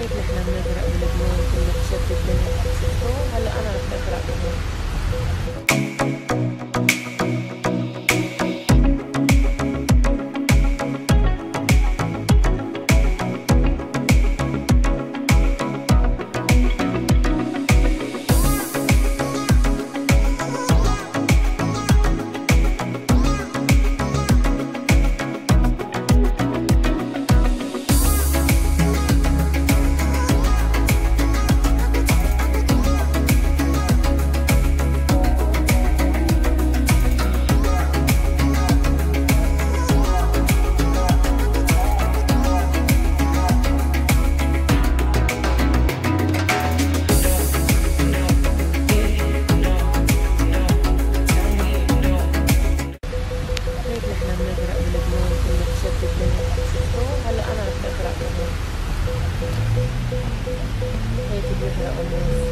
البلاد اللي إحنا بنغرق بلبنان Need to give her a